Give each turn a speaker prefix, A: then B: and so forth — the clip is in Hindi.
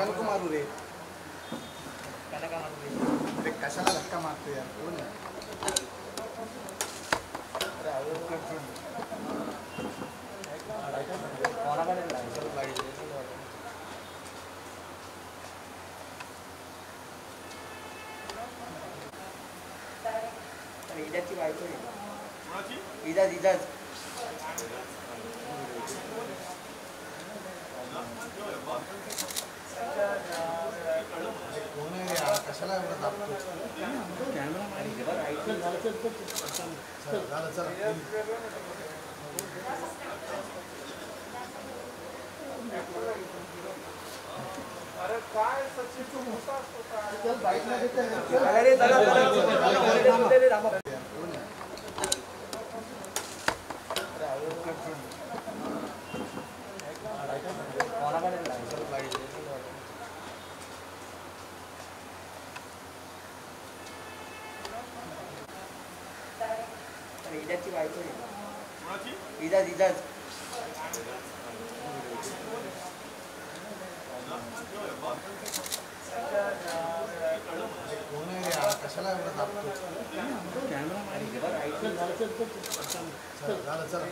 A: ಕನಕು ಮಾರುರಿ ಕನಕ ಮಾರುರಿ ಕಸನ ಲೆಕ್ಕ ಮಾಡ್ತೀವಿ ಅಂತ ಇದಾಜಿ
B: ಇದಾಜ್ ಇದಾಜ್ आहे
A: रे हा? कशाला एवढं दाबतो चल, झालं चला चल बाईक मध्ये
B: अरे चला चला इजाची बायको आहे इजाज इजाज
A: हा? कशाला एवढं दाबतो चल, झालं चला